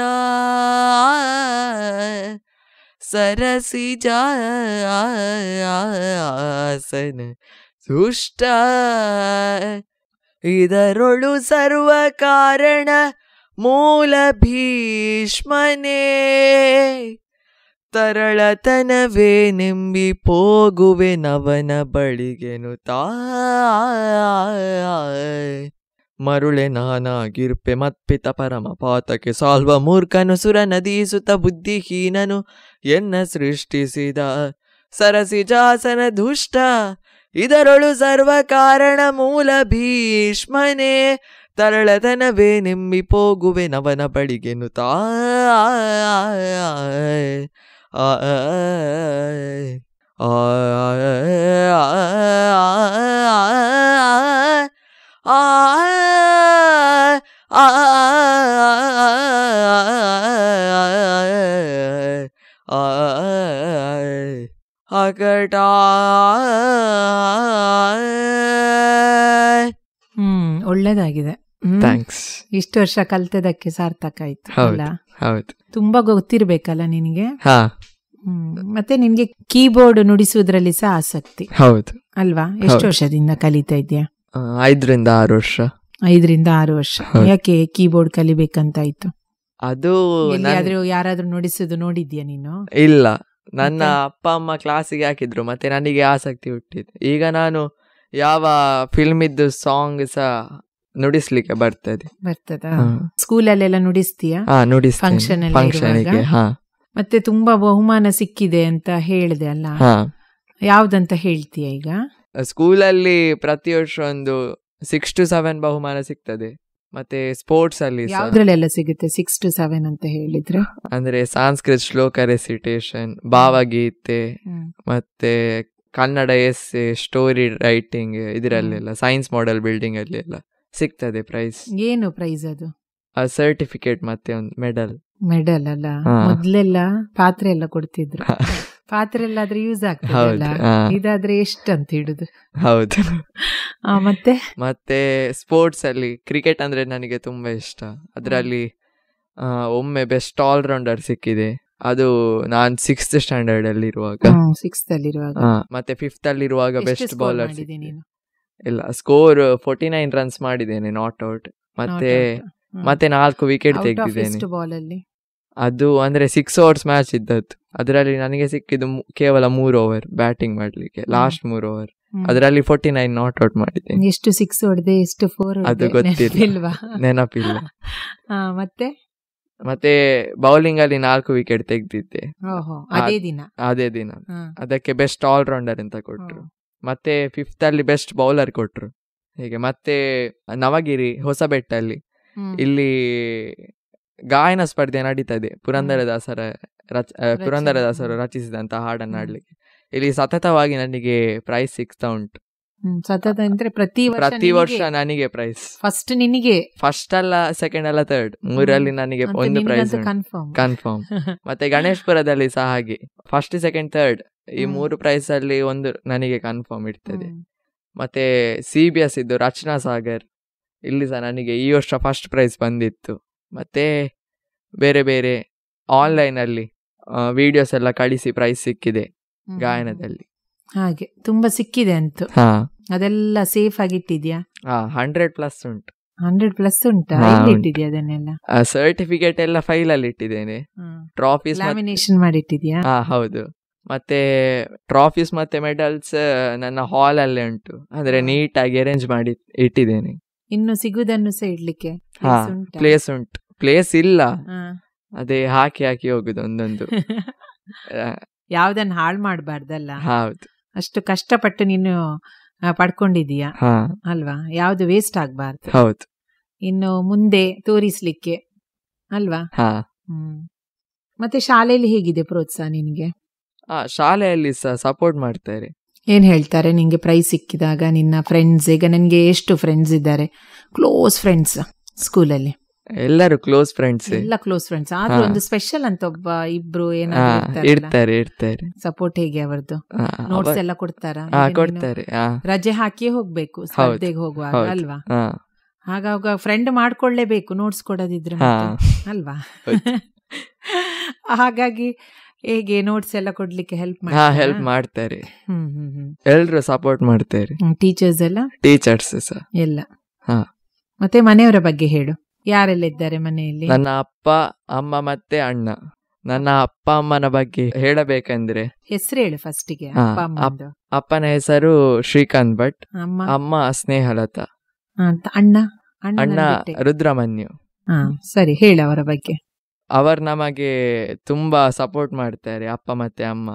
ಸರಸಿ ಜಾಸನ ದುಷ್ಟ ಇದರೊಳು ಸರ್ವ ಕಾರಣ ಮೂಲ ಭೀಷ್ಮನೇ ತರಳತನವೇ ನಿಂಬಿ ಪೋಗುವೆ ನವನ ಬಳಿಗೆನು ಮರುಳೆ ನಾನಾಗಿರ್ಪೆ ಮತ್ಪಿತ ಪರಮ ಪಾತಕ್ಕೆ ಸಾಲ್ವ ಮೂರ್ಖನು ಸುರ ನದೀಸುತ ಬುದ್ಧಿಹೀನನು ಎನ್ನ ಸೃಷ್ಟಿಸಿದ ಸರಸಿ ಜಾಸನ ದುಷ್ಟ ಇದರೊಳು ಸರ್ವ ಕಾರಣ ಮೂಲ ಭೀಷ್ಮನೇ ತರಳತನವೇ ನೆಮ್ಮಿ ಪೋಗುವೆ ನವನ ಬಳಿಗೆನು ತಾ ಇಷ್ಟು ವರ್ಷ ಕಲ್ತದಕ್ಕೆ ಸಾರ್ಥಕ ಆಯ್ತು ಹೌದು. ಅಲ್ಲ? ಹೌದು ತುಂಬಾ ಗೊತ್ತಿರ್ಬೇಕಲ್ಲ ನಿನಗೆ? ಹಾ. ಮತ್ತೆ ನಿನ್ಗೆ ಕೀಬೋರ್ಡ್ ನುಡಿಸುವುದ್ರಲ್ಲಿ ಸಹ ಆಸಕ್ತಿ. ಹೌದು. ಅಲ್ವಾ? ಎಷ್ಟು ವರ್ಷದಿಂದ ಕಲಿತಾ ಇದ್ಯಾ ಐದರಿಂದ ಆರು ವರ್ಷ. ಐದರಿಂದ ಆರು ವರ್ಷ. ಯಾಕೆ ಕೀಬೋರ್ಡ್ ಕಲಿಬೇಕಂತಾಯ್ತು ಅದು ನನ್- ಎಲ್ಲಿಯಾದ್ರೂ ಯಾರಾದ್ರೂ ನುಡಿಸುದು ನೋಡಿದ್ಯಾ ನೀನು? ಇಲ್ಲ. ನನ್ನ ಅಪ್ಪ ಅಮ್ಮ ಕ್ಲಾಸಿಗೆ ಹಾಕಿದ್ರು ಮತ್ತೆ ನನಗೆ ಆಸಕ್ತಿ ಹುಟ್ಟಿದೆ ಈಗ ನಾನು ಯಾವ ಫಿಲ್ಮ್ ಇದ್ದು ಸಾಂಗ್ ಸಹ ನುಡಿಸ್ಲಿಕ್ಕೆ ಬರ್ತದೆ. ಬರ್ತದ. ಸ್ಕೂಲಲ್ಲೆಲ್ಲ ನುಡಿಸ್ತೀಯಾ? ಫಂಕ್ಷನ್ ಫಂಕ್ಷನ್ ಫಂಕ್ಷನ್ಗೆ? ಹಾ. ಮತ್ತೆ ತುಂಬಾ ಬಹುಮಾನ ಸಿಕ್ಕಿದೆ ಅಂತ ಹೇಳಿದೆ ಅಲ್ಲ? ಹಾ. ಯಾವ್ದಂತ ಹೇಳ್ತೀಯ ಈಗ? ಸ್ಕೂಲಲ್ಲಿ ಪ್ರತಿ ವರ್ಷ ಒಂದು ಸಿಕ್ಸ್ ಟು ಸೆವೆನ್ ಬಹುಮಾನ ಸಿಗ್ತದೆ. ಮತ್ತೆ ಸ್ಪೋರ್ಟ್ಸ್ ಅಲ್ಲಿ ಯಾವ್ದ್ರಲ್ಲೆಲ್ಲ ಸಿಗುತ್ತೆ ಸಿಕ್ಸ್ ಟು ಸೆವೆನ್ ಅಂತ ಹೇಳಿದ್ರೆ? ಅಂದ್ರೆ ಸಾಂಸ್ಕೃತ್ ಶ್ಲೋಕ ರೆಸಿಟೇಷನ್ ಭಾವಗೀತೆ ಮತ್ತೆ ಕನ್ನಡ ಎಸ್ ಸ್ಟೋರಿ ರೈಟಿಂಗ್ ಇದರಲ್ಲೆಲ್ಲ ಸೈನ್ಸ್ ಮಾಡೆಲ್ ಬಿಲ್ಡಿಂಗ್ ಅಲ್ಲಿ ಎಲ್ಲ ಸಿಗ್ತದೆ ಪ್ರೈಸ್ ಏನು ಪ್ರೈಸ್ ಅದು? ಆ ಸರ್ಟಿಫಿಕೇಟ್ ಮತ್ತೆ ಒಂದು ಮೆಡಲ್ ಮೆಡಲ್ ಅಲ್ಲ. ಮೊದ್ಲೆಲ್ಲ ಪಾತ್ರೆ ಎಲ್ಲ ಕೊಡ್ತಿದ್ರು. ಪಾತ್ರೆ ಎಲ್ಲ ಆದ್ರೆ ಯೂಸ್ ಆಗ್ತದೆ ಆಗ್ತದಲ್ಲ ಇದಾದ್ರೆ ಎಷ್ಟು ಅಂತ ಹಿಡುದು? ಹೌದು. ಮತ್ತೆ? ಮತ್ತೆ ಸ್ಪೋರ್ಟ್ಸ್ ಅಲ್ಲಿ ಕ್ರಿಕೆಟ್ ಅಂದ್ರೆ ನನಗೆ ತುಂಬಾ ಇಷ್ಟ. ಅದರಲ್ಲಿ ಒಮ್ಮೆ ಬೆಸ್ಟ್ ಆಲ್ರೌಂಡರ್ ಸಿಕ್ಕಿದೆ. ಅದು ನಾನ್ ಸಿಕ್ಸ್ತ್ ಸ್ಟ್ಯಾಂಡರ್ಡ್ ಅಲ್ಲಿ ಇರುವಾಗ ಸಿಕ್ಸ್ತ್ ಆ, ಮತ್ತೆ ಫಿಫ್ತ್ ಅಲ್ಲಿ ಇರುವಾಗ ಬೆಸ್ಟ್ ಬೌಲರ್ ಸಿಕ್ಕಿದೆ. ನೀನು? ಇಲ್ಲ ಸ್ಕೋರ್ ಫೋರ್ಟಿ ನೈನ್ ರನ್ಸ್ ಮಾಡಿದ್ದೇನೆ ನಾಟ್ ಔಟ್ ಮತ್ತೆ ಮತ್ತೆ ನಾಲ್ಕು ವಿಕೆಟ್ ತೆಗೆದಿದ್ದೇನೆ. ಅದು ಅಂದ್ರೆ ಸಿಕ್ಸ್ ಓವರ್ಸ್ ಮ್ಯಾಚ್ ಇದ್ದದ್ದು. ಅದರಲ್ಲಿ ನನಗೆ ಸಿಕ್ಕಿದ್ದು ಕೇವಲ ಮೂರು ಓವರ್ ಬ್ಯಾಟಿಂಗ್ ಮಾಡ್ಲಿಕ್ಕೆ ಲಾಸ್ಟ್ ಮೂರು ಓವರ್. ಅದರಲ್ಲಿ ಫೋರ್ಟಿ ನೈನ್ ನಾಟ್ ಔಟ್ ಮಾಡಿದ್ದೇನೆ. ಎಷ್ಟು ಸಿಕ್ಸ್ ಹೊಡೆದೆ ಎಷ್ಟು ಫೋರ್ ಅದು ಗೊತ್ತಿಲ್ಲ. ನೆನಪಿಲ್ಲ. ಮತ್ತೆ? ಮತ್ತೆ ಬೌಲಿಂಗ್ ಅಲ್ಲಿ ನಾಲ್ಕು ವಿಕೆಟ್ ತೆಗೆದಿದ್ದೆ. ಅದೇ ದಿನ. ಅದೇ ದಿನ. ಅದಕ್ಕೆ ಬೆಸ್ಟ್ ಆಲ್ರೌಂಡರ್ ಅಂತ ಕೊಟ್ರು. ಮತ್ತೆ ಫಿಫ್ತ್ ಅಲ್ಲಿ ಬೆಸ್ಟ್ ಬೌಲರ್ ಕೊಟ್ರು. ಹೀಗೆ ಮತ್ತೆ ನವಗಿರಿ ಹೊಸಬೆಟ್ಟಲ್ಲಿ. ಇಲ್ಲಿ ಗಾಯನ ಸ್ಪರ್ಧೆ ನಡೀತದೆ ಪುರಂದರದಾಸರ ರಚ ಪುರಂದರದಾಸರು ರಚಿಸಿದಂತಹ ಹಾಡನ್ನು. ಆಡ್ಲಿಕ್ಕೆ ಇಲ್ಲಿ ಸತತವಾಗಿ ನನಗೆ ಪ್ರೈಸ್ ಸಿಗ್ತಾ ಉಂಟು. ಸತತ ಅಂದ್ರೆ ಪ್ರತಿ ವರ್ಷ ಪ್ರತಿ ವರ್ಷ ನನಗೆ ಪ್ರೈಸ್ ಫಸ್ಟ್ ನಿನಗೆ. ಫಸ್ಟ್ ಅಲ್ಲ ಸೆಕೆಂಡ್ ಅಲ್ಲ ಥರ್ಡ್ ಮೂರಲ್ಲಿ ನನಗೆ ಒಂದು ಪ್ರೈಸ್ ಕನ್ಫರ್ಮ್ ಕನ್ಫರ್ಮ್ ಮತ್ತೆ ಗಣೇಶ್ಪುರದಲ್ಲಿ ಸಹ ಹಾಗೆ. ಫಸ್ಟ್ ಸೆಕೆಂಡ್ ಥರ್ಡ್ ಈ. ಮೂರು ಪ್ರೈಸ್ ಅಲ್ಲಿ ಒಂದು ನನಗೆ ಕನ್ಫರ್ಮ್ ಇರ್ತದೆ. ಮತ್ತೆ ಸಿ ಬಿ ಎಸ್ ಇದ್ದು ರಚನಾ ಸಾಗರ್. ಇಲ್ಲಿ ಸಹ ನನಗೆ ಈ ವರ್ಷ ಫಸ್ಟ್ ಪ್ರೈಸ್ ಬಂದಿತ್ತು. ಮತ್ತೆ ಬೇರೆ ಬೇರೆ ಆನ್ಲೈನ್ ಅಲ್ಲಿ ವಿಡಿಯೋಸ್ ಎಲ್ಲ ಕಳಿಸಿ ಪ್ರೈಸ್ ಸಿಕ್ಕಿದೆ ಗಾಯನದಲ್ಲಿ. ಹಾಗೆ ತುಂಬಾ ಸಿಕ್ಕಿದೆ ಅಂತೂ. ಅದೆಲ್ಲ ಸೇಫ್ ಆಗಿ ಇಟ್ಟಿದ್ಯಾ? ಹಂಡ್ರೆಡ್ ಪ್ಲಸ್ ಉಂಟು. ಹಂಡ್ರೆಡ್ ಪ್ಲಸ್ ಉಂಟಾ. ಇಟ್ಟಿದ್ಯಾ ಅದನ್ನೆಲ್ಲ? ಸರ್ಟಿಫಿಕೇಟ್ ಎಲ್ಲ ಫೈಲ್ ಅಲ್ಲಿ ಇಟ್ಟಿದ್ದೇನೆ. ಟ್ರಾಫೀಸ್ ಲ್ಯಾಮಿನೇಷನ್ ಮಾಡಿಟ್ಟಿದ್ಯಾ? ಹಾ ಹೌದು. ಮತ್ತೆ ಟ್ರಾಫೀಸ್ ಮತ್ತೆ ಮೆಡಲ್ಸ್ ನನ್ನ ಹಾಲ್ ಅಲ್ಲೇ ಉಂಟು. ಅಂದ್ರೆ ಹಾ. ನೀಟ್ ಆಗಿ ಅರೇಂಜ್ ಮಾಡಿ ಇಟ್ಟಿದ್ದೇನೆ. ಇನ್ನು ಸಿಗುದನ್ನು ಸಹ ಇಡ್ಲಿಕ್ಕೆ ಹಾ ಪ್ಲೇಸ್ ಉಂಟು? ಪ್ಲೇಸ್ ಇಲ್ಲ. ಅದೇ ಹಾಕಿ ಹಾಕಿ ಹೋಗುದು ಒಂದೊಂದು. ಯಾವ್ದನ್ನ ಹಾಳು ಮಾಡಬಾರ್ದಲ್ಲ? ಹೌದು. ಅಷ್ಟು ಕಷ್ಟಪಟ್ಟು ನೀನು ಪಡ್ಕೊಂಡಿದೀಯಾ ಅಲ್ವಾ? ಯಾವ್ದು ವೇಸ್ಟ್ ಆಗ್ಬಾರ್ದು. ಹೌದು. ಇನ್ನು ಮುಂದೆ ತೋರಿಸ್ಲಿಕ್ಕೆ. ಅಲ್ವಾ? ಮತ್ತೆ ಶಾಲೆಯಲ್ಲಿ ಹೇಗಿದೆ ಪ್ರೋತ್ಸಾಹ ನಿನ್ಗೆ? ಶಾಲೆಯಲ್ಲಿ ಸಹ ಸಪೋರ್ಟ್ ಮಾಡ್ತಾರೆ. ಏನ್ ಹೇಳ್ತಾರೆ? ನಿಮಗೆ ಪ್ರೈಸ್ ಸಿಕ್ಕಿದಾಗ ನಿನ್ನ ಫ್ರೆಂಡ್ಸ್ ಈಗ ನನಗೆ ಎಷ್ಟು ಫ್ರೆಂಡ್ಸ್ ಇದ್ದಾರೆ? ಕ್ಲೋಸ್ ಫ್ರೆಂಡ್ಸ್ ಸ್ಕೂಲಲ್ಲಿ ಎಲ್ಲರೂ ಕ್ಲೋಸ್ ಫ್ರೆಂಡ್ಸ್ ಎಲ್ಲ ಕ್ಲೋಸ್ ಫ್ರೆಂಡ್ಸ್ ಆದ್ರೂ ಒಂದು ಸ್ಪೆಷಲ್ ಅಂತ ಒಬ್ಬ ಇಬ್ರು ಇರ್ತಾರೆ ಇರ್ತಾರೆ. ಸಪೋರ್ಟ್ ಹೇಗೆ ಅವರದ್ದು ನೋಟ್ಸ್ ಎಲ್ಲ ಕೊಡ್ತಾರ? ಕೊಡ್ತಾರೆ ರಜೆ ಹಾಕಿಯೇ ಹೋಗ್ಬೇಕು ಸ್ಪರ್ಧೆಗೆ ಹೋಗುವಾಗ ಅಲ್ವಾ? ಹಾಗಾಗ ಫ್ರೆಂಡ್ ಮಾಡ್ಕೊಳ್ಳೇಬೇಕು ನೋಟ್ಸ್ ಕೊಡೋದಿದ್ರೆ ಅಲ್ವಾ? ಹಾಗಾಗಿ ಹೇಗೆ ನೋಟ್ಸ್ ಎಲ್ಲ ಕೊಡ್ಲಿಕ್ಕೆ ಹೆಲ್ಪ್ ಹಾ ಹೆಲ್ಪ್ ಮಾಡ್ತಾರೆ. ಎಲ್ರು ಸಪೋರ್ಟ್ ಮಾಡ್ತಾರೆ. ಟೀಚರ್ಸ್ ಎಲ್ಲ? ಟೀಚರ್ಸ್ ಸಹ ಎಲ್ಲ. ಹಾ. ಮತ್ತೆ ಮನೆಯವರ ಬಗ್ಗೆ ಹೇಳು. ಯಾರೆಲ್ಲ ಇದ್ದಾರೆ ಮನೆಯಲ್ಲಿ? ನನ್ನ ಅಪ್ಪ ಅಮ್ಮ ಮತ್ತೆ ಅಣ್ಣ. ನನ್ನ ಅಪ್ಪ ಅಮ್ಮನ ಬಗ್ಗೆ ಹೇಳಬೇಕಂದ್ರೆ ಹೆಸರು ಹೇಳು ಫಸ್ಟಿಗೆ ಅಪ್ಪನ ಹೆಸರು ಶ್ರೀಕಾಂತ್ ಭಟ್. ಅಮ್ಮ? ಅಮ್ಮ ಸ್ನೇಹಲತಾ. ಅಣ್ಣ? ಅಣ್ಣ ರುದ್ರಮನ್ಯು. ಹಾ ಸರಿ ಹೇಳು ಅವರ ಬಗ್ಗೆ. ಅವರು ನಮಗೆ ತುಂಬಾ ಸಪೋರ್ಟ್ ಮಾಡ್ತಾರೆ ಅಪ್ಪ ಮತ್ತೆ ಅಮ್ಮ.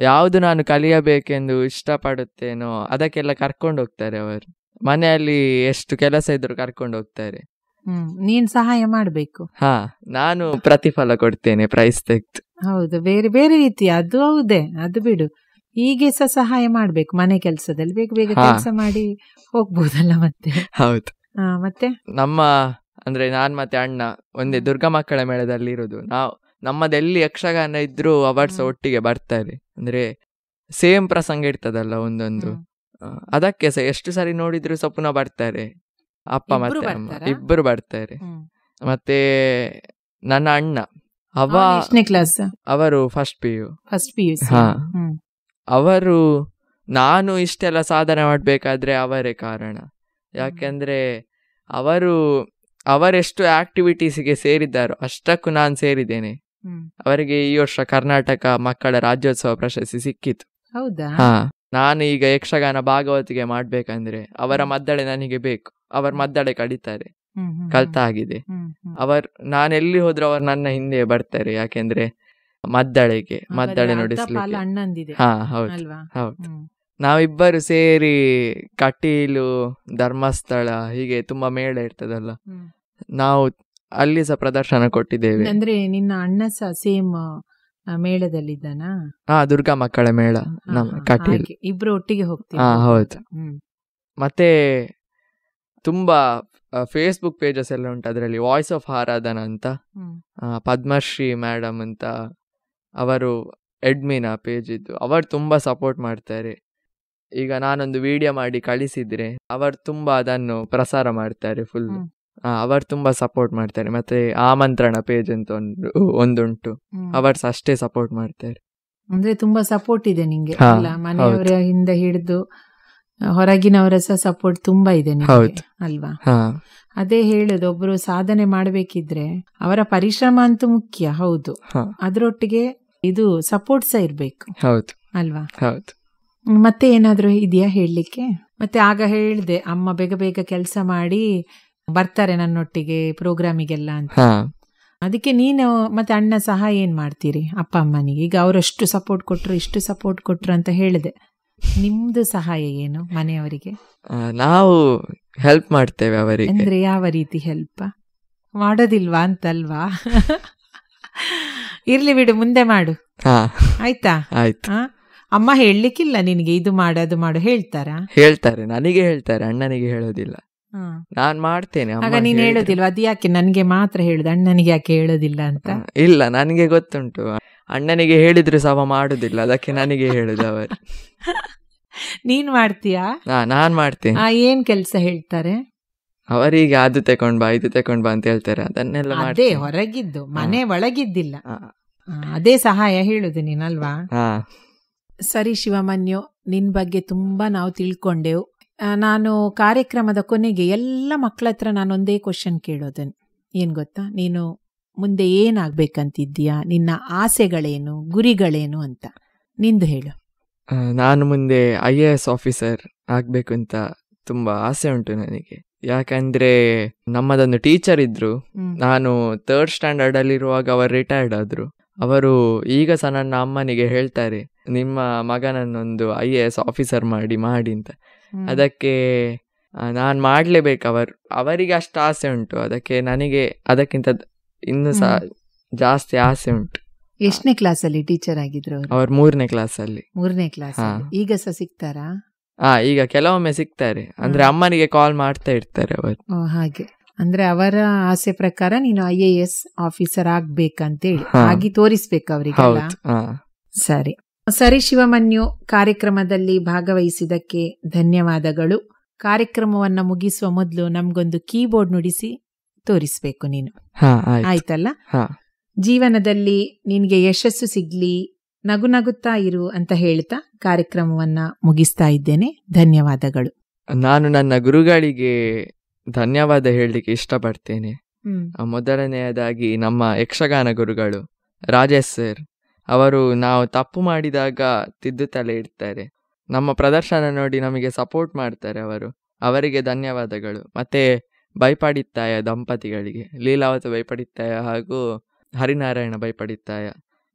ಯಾವುದು ನಾನು ಕಲಿಯಬೇಕೆಂದು ಇಷ್ಟಪಡುತ್ತೇನೋ ಅದಕ್ಕೆಲ್ಲ ಕರ್ಕೊಂಡು ಹೋಗ್ತಾರೆ ಅವರು. ಮನೆಯಲ್ಲಿ ಎಷ್ಟು ಕೆಲಸ ಇದ್ರು ಕರ್ಕೊಂಡು ಹೋಗ್ತಾರೆ. ನೀನ್ ಸಹಾಯ ಮಾಡಬೇಕು. ಹಾ ನಾನು ಪ್ರತಿಫಲ ಕೊಡ್ತೇನೆ ಪ್ರೈಸ್ ತೆಗೆದು. ಹೌದು ಬೇರೆ ಬೇರೆ ರೀತಿ ಅದು ಹೌದೇ ಅದು ಬಿಡು. ಹೀಗೆ ಸಹ ಸಹಾಯ ಮಾಡ್ಬೇಕು ಮನೆ ಕೆಲಸದಲ್ಲಿ ಬೇಗ ಬೇಗ ಕೆಲಸ ಮಾಡಿ ಹೋಗ್ಬೋದಲ್ಲ ಮತ್ತೆ? ಹೌದು. ಮತ್ತೆ? ನಮ್ಮ ಅಂದ್ರೆ ನಾನ್ ಮತ್ತೆ ಅಣ್ಣ ಒಂದೇ ದುರ್ಗಾ ಮಕ್ಕಳ ಮೇಳದಲ್ಲಿ ಇರೋದು. ನಾವು ನಮ್ಮದೆಲ್ಲಿ ಯಕ್ಷಗಾನ ಇದ್ರು ಅವಾರ್ಡ್ಸ್ ಒಟ್ಟಿಗೆ ಬರ್ತಾರೆ. ಅಂದ್ರೆ ಸೇಮ್ ಪ್ರಸಂಗ ಇರ್ತದಲ್ಲ ಒಂದೊಂದು. ಅದಕ್ಕೆ ಸಹ ಎಷ್ಟು ಸಾರಿ ನೋಡಿದ್ರು ಸಹ ಪುನಃ ಬರ್ತಾರೆ. ಅಪ್ಪ ಮತ್ತೆ ಅಮ್ಮ ಇಬ್ಬರು ಬರ್ತಾರೆ. ಮತ್ತೆ ನನ್ನ ಅಣ್ಣ ಅವ ಕ್ಲಾಸ್ ಅವರು first P U first P U ಹಾ. ಅವರು ನಾನು ಇಷ್ಟೆಲ್ಲ ಸಾಧನೆ ಮಾಡಬೇಕಾದ್ರೆ ಅವರೇ ಕಾರಣ. ಯಾಕೆಂದ್ರೆ ಅವರು ಅವರೆಷ್ಟು ಆಕ್ಟಿವಿಟೀಸ್ಗೆ ಸೇರಿದ್ದಾರೋ ಅಷ್ಟಕ್ಕೂ ನಾನು ಸೇರಿದ್ದೇನೆ. ಅವರಿಗೆ ಈ ವರ್ಷ ಕರ್ನಾಟಕ ಮಕ್ಕಳ ರಾಜ್ಯೋತ್ಸವ ಪ್ರಶಸ್ತಿ ಸಿಕ್ಕಿತು. ಹೌದಾ? ಹಾ ನಾನು ಈಗ ಯಕ್ಷಗಾನ ಭಾಗವತಿಗೆ ಮಾಡ್ಬೇಕಂದ್ರೆ ಅವರ. ಮದ್ದಳೆ ನನಗೆ ಬೇಕು. ಅವರ ಮದ್ದಳೆ ಕಡಿತಾರೆ. ಕಲ್ತ ಆಗಿದೆ. ಅವರ್ ನಾನು ಎಲ್ಲಿ ಹೋದ್ರು ಅವರು ನನ್ನ ಹಿಂದೆ ಬರ್ತಾರೆ. ಯಾಕೆಂದ್ರೆ ಮದ್ದಳೆಗೆ ಮದ್ದಳೆ ನುಡಿಸ್ಲಿಕ್ಕೆ. ಹಾ ಹೌದು ಹೌದು. ನಾವಿಬ್ಬರು ಸೇರಿ ಕಟೀಲು ಧರ್ಮಸ್ಥಳ ಹೀಗೆ ತುಂಬಾ ಮೇಳ ಇರ್ತದಲ್ಲ. ನಾವು ಅಲ್ಲಿ ಸಹ ಪ್ರದರ್ಶನ ಕೊಟ್ಟಿದ್ದೇವೆ. ಅಂದ್ರೆ ನಿನ್ನ ಅಣ್ಣ ಸಹ ಸೇಮ್ ಮೇಳದಲ್ಲಿದ್ದಾನಾ? ಹಾ ದುರ್ಗಾ ಮಕ್ಕಳ ಮೇಳ ನಮ್ಮ ಕಟೀಲ್. ಇಬ್ರು ಒಟ್ಟಿಗೆ ಹೋಗ್ತೀವಿ ಹಾ, ಹೌದು. ಮತ್ತೆ ತುಂಬಾ ಫೇಸ್ಬುಕ್ ಪೇಜಸ್ ಎಲ್ಲ ಉಂಟು ಅದರಲ್ಲಿ. ವಾಯ್ಸ್ ಆಫ್ ಆರಾಧನ ಅಂತ ಪದ್ಮಶ್ರೀ ಮೇಡಮ್ ಅಂತ ಅವರು ಎಡ್ಮಿನ್ ಆ ಪೇಜ್ ಇದ್ದು. ಅವರು ತುಂಬಾ ಸಪೋರ್ಟ್ ಮಾಡ್ತಾರೆ. ಈಗ ನಾನೊಂದು ವಿಡಿಯೋ ಮಾಡಿ ಕಳಿಸಿದ್ರೆ ಅವರು ತುಂಬಾ ಅದನ್ನು ಪ್ರಸಾರ ಮಾಡ್ತಾರೆ ಫುಲ್. ಅವರು ತುಂಬಾ ಸಪೋರ್ಟ್ ಮಾಡ್ತಾರೆ. ಮತ್ತೆ ಆಮಂತ್ರಣ ಪೇಜ್ ಅಂತ ಒಂದು ಒಂದುಂಟು. ಅವರ್ಸ್ ಅಷ್ಟೇ ಸಪೋರ್ಟ್ ಮಾಡ್ತಾರೆ. ಅಂದ್ರೆ ತುಂಬಾ ಸಪೋರ್ಟ್ ಇದೆ ನಿಂಗೆ. ಮನೆಯವರಿಂದ ಮನೆಯವರ ಹಿಂದ. ಹಿಡಿದು ಹೊರಗಿನವರ ಸಹ ಸಪೋರ್ಟ್ ತುಂಬಾ ಇದೆ ಅಲ್ವಾ? ಅದೇ ಹೇಳುದು ಒಬ್ರು ಸಾಧನೆ ಮಾಡ್ಬೇಕಿದ್ರೆ ಅವರ ಪರಿಶ್ರಮ ಅಂತೂ ಮುಖ್ಯ ಹೌದು. ಅದರೊಟ್ಟಿಗೆ ಇದು ಸಪೋರ್ಟ್ ಸಹ ಇರ್ಬೇಕು. ಹೌದು. ಅಲ್ವಾ? ಹೌದು. ಮತ್ತೆ ಏನಾದ್ರೂ ಇದೆಯಾ ಹೇಳಲಿಕ್ಕೆ? ಮತ್ತೆ ಆಗ ಹೇಳಿದೆ ಅಮ್ಮ ಬೇಗ ಬೇಗ ಕೆಲಸ ಮಾಡಿ ಬರ್ತಾರೆ ನನ್ನೊಟ್ಟಿಗೆ ಪ್ರೋಗ್ರಾಮಿಗೆಲ್ಲ ಅಂತ. ಅದಕ್ಕೆ ನೀನು ಮತ್ತೆ ಅಣ್ಣ ಸಹ ಏನ್ ಮಾಡ್ತೀರಿ? ಅಪ್ಪ ಅಮ್ಮನಿಗೆ? ಈಗ ಅವರಷ್ಟು ಸಪೋರ್ಟ್ ಕೊಟ್ರು ಇಷ್ಟು ಸಪೋರ್ಟ್ ಕೊಟ್ರು ಅಂತ ಹೇಳಿದೆ. ನಿಮ್ದು ಸಹಾಯ ಏನು ಮನೆಯವರಿಗೆ? ನಾವು ಹೆಲ್ಪ್ ಮಾಡ್ತೇವೆ ಅವರಿಗೆ. ಅಂದ್ರೆ ಯಾವ ರೀತಿ ಹೆಲ್ಪ್ ಮಾಡೋದಿಲ್ವಾ ಅಂತಲ್ವಾ? ಇರ್ಲಿ ಬಿಡು ಮುಂದೆ ಮಾಡು. ಹಾ. ಆಯ್ತಾ? ಆಯ್ತು? ಅಮ್ಮ ಹೇಳಲಿಕ್ಕಿಲ್ಲ ನಿನಗೆ ಇದು ಮಾಡು ಅದು ಮಾಡು ಹೇಳ್ತಾರಾ? ಹೇಳ್ತಾರೆ ನನಗೆ ಹೇಳ್ತಾರೆ ಅಣ್ಣನಿಗೆ ಹೇಳೋದಿಲ್ಲ. ನಾನ್ ಮಾಡ್ತೇನೆ ಆಗ ನೀನ್ ಹೇಳೋದಿಲ್ವಾ? ಅದು ಯಾಕೆ ನನಗೆ ಮಾತ್ರ ಹೇಳುದು ಅಣ್ಣನಿಗೆ ಯಾಕೆ ಹೇಳೋದಿಲ್ಲ ಅಂತ? ಇಲ್ಲ ನನಗೆ ಗೊತ್ತುಂಟು. ಅಣ್ಣನಿಗೆ ಹೇಳಿದ್ರು ಅವ ಮಾಡುದಿಲ್ಲ ಅದಕ್ಕೆ ನನಗೆ ಹೇಳುದು ಅವರು. ನೀನ್ ಮಾಡ್ತೀಯಾ? ಹಾ ನಾನ್ ಮಾಡ್ತೇನೆ. ಏನ್ ಕೆಲಸ ಹೇಳ್ತಾರೆ? ಅವರಿಗೆ ಅದು ತಕೊಂಡ್ ಬಾ ಇದು ತಕೊಂಡ್ ಬಾ ಅಂತ ಹೇಳ್ತಾರೆ ಅದನ್ನೆಲ್ಲ ಅದೇ ಹೊರಗಿದ್ದು ಮನೆ ಒಳಗಿದ್ದಿಲ್ಲ. ಅದೇ ಸಹಾಯ ಹೇಳುದು ನೀನಲ್ವಾ? ಹಾ. ಸರಿ ಶಿವಮನ್ಯು ನಿನ್ ಬಗ್ಗೆ ತುಂಬಾ ನಾವು ತಿಳ್ಕೊಂಡೆವು. ನಾನು ಕಾರ್ಯಕ್ರಮದ ಕೊನೆಗೆ ಎಲ್ಲ ಮಕ್ಕಳ ಹತ್ರ ನಾನು ಒಂದೇ ಕ್ವಶನ್ ಕೇಳೋದನ್ನು ಏನ್ ಗೊತ್ತಾ? ನೀನು ಮುಂದೆ ಏನಾಗಬೇಕಂತಿದ್ದೀಯಾ? ನಿನ್ನ ಆಸೆಗಳೇನು? ಗುರಿಗಳೇನು ಅಂತ. ನಿಂದು ಹೇಳು. ನಾನು ಮುಂದೆ ಐ ಎ ಎಸ್ ಆಫೀಸರ್ ಆಗಬೇಕು ಅಂತ ತುಂಬಾ ಆಸೆ ಉಂಟು ನನಗೆ. ಯಾಕಂದ್ರೆ ನಮ್ಮದೊಂದು ಟೀಚರ್ ಇದ್ರು. ನಾನು ಥರ್ಡ್ ಸ್ಟ್ಯಾಂಡರ್ಡ್ ಅಲ್ಲಿ ಇರುವಾಗ ಅವರು ರಿಟೈರ್ಡ್ ಆದ್ರು. ಅವರು ಈಗ ಸಹ ನನ್ನ ಅಮ್ಮನಿಗೆ ಹೇಳ್ತಾರೆ ನಿಮ್ಮ ಮಗನನ್ನೊಂದು ಐ ಎ ಎಸ್ ಆಫೀಸರ್ ಮಾಡಿ ಮಾಡಿ ಅಂತ. ಅದಕ್ಕೆ ನಾನು ಮಾಡಲೇಬೇಕು ಅವರು ಅವರಿಗೆ ಅಷ್ಟು ಆಸೆ ಉಂಟು. ಅದಕ್ಕೆ ನನಗೆ ಅದಕ್ಕಿಂತ ಇನ್ನೂ ಸಹ ಜಾಸ್ತಿ ಆಸೆ ಉಂಟು. ಎಷ್ಟನೇ ಕ್ಲಾಸಲ್ಲಿ ಟೀಚರ್ ಆಗಿದ್ರು ಅವರು? ಮೂರನೇ ಕ್ಲಾಸಲ್ಲಿ ಮೂರನೇ ಕ್ಲಾಸ್. ಈಗ ಸಹ ಸಿಗ್ತಾರಾ? ಹಾ ಈಗ ಕೆಲವೊಮ್ಮೆ ಸಿಗ್ತಾರೆ. ಅಂದ್ರೆ ಅಮ್ಮನಿಗೆ ಕಾಲ್ ಮಾಡ್ತಾ ಇರ್ತಾರೆ ಅವರು. ಓ ಹಾಗೆ. ಅಂದ್ರೆ ಅವರ ಆಸೆ ಪ್ರಕಾರ ನೀನು ಐ ಎ ಎಸ್ ಆಫೀಸರ್ ಆಗ್ಬೇಕಂತೇಳಿ. ಆಗಿ ತೋರಿಸ್ಬೇಕು ಅವರಿಗೆ ಸರಿ. ಸರಿ ಶಿವಮನ್ಯು ಕಾರ್ಯಕ್ರಮದಲ್ಲಿ ಭಾಗವಹಿಸಿದಕ್ಕೆ ಧನ್ಯವಾದಗಳು. ಕಾರ್ಯಕ್ರಮವನ್ನ ಮುಗಿಸುವ ಮೊದಲು ನಮ್ಗೊಂದು ಕೀಬೋರ್ಡ್ ನುಡಿಸಿ ತೋರಿಸ್ಬೇಕು ನೀನು. ಆಯ್ತಲ್ಲ? ಹಾ. ಜೀವನದಲ್ಲಿ ನಿನ್ಗೆ ಯಶಸ್ಸು ಸಿಗ್ಲಿ ನಗು ನಗುತ್ತಾ ಇರು ಅಂತ ಹೇಳ್ತಾ ಕಾರ್ಯಕ್ರಮವನ್ನ ಮುಗಿಸ್ತಾ ಇದ್ದೇನೆ. ಧನ್ಯವಾದಗಳು. ನಾನು ನನ್ನ ಗುರುಗಳಿಗೆ ಧನ್ಯವಾದ ಹೇಳಲಿಕ್ಕೆ ಇಷ್ಟಪಡ್ತೇನೆ. ಮೊದಲನೆಯದಾಗಿ ನಮ್ಮ ಯಕ್ಷಗಾನ ಗುರುಗಳು ರಾಜೇಶ್ ಸರ್ ಅವರು ನಾವು ತಪ್ಪು ಮಾಡಿದಾಗ ತಿದ್ದುತ್ತಲೇ ಇರ್ತಾರೆ ನಮ್ಮ ಪ್ರದರ್ಶನ ನೋಡಿ ನಮಗೆ ಸಪೋರ್ಟ್ ಮಾಡ್ತಾರೆ ಅವರು. ಅವರಿಗೆ ಧನ್ಯವಾದಗಳು. ಮತ್ತೆ ಬೈಪಾಡಿತ್ತಾಯ ದಂಪತಿಗಳಿಗೆ. ಲೀಲಾವತಿ ಬೈಪಡಿತ್ತಾಯ ಹಾಗೂ ಹರಿನಾರಾಯಣ ಬೈಪಡಿತ್ತಾಯ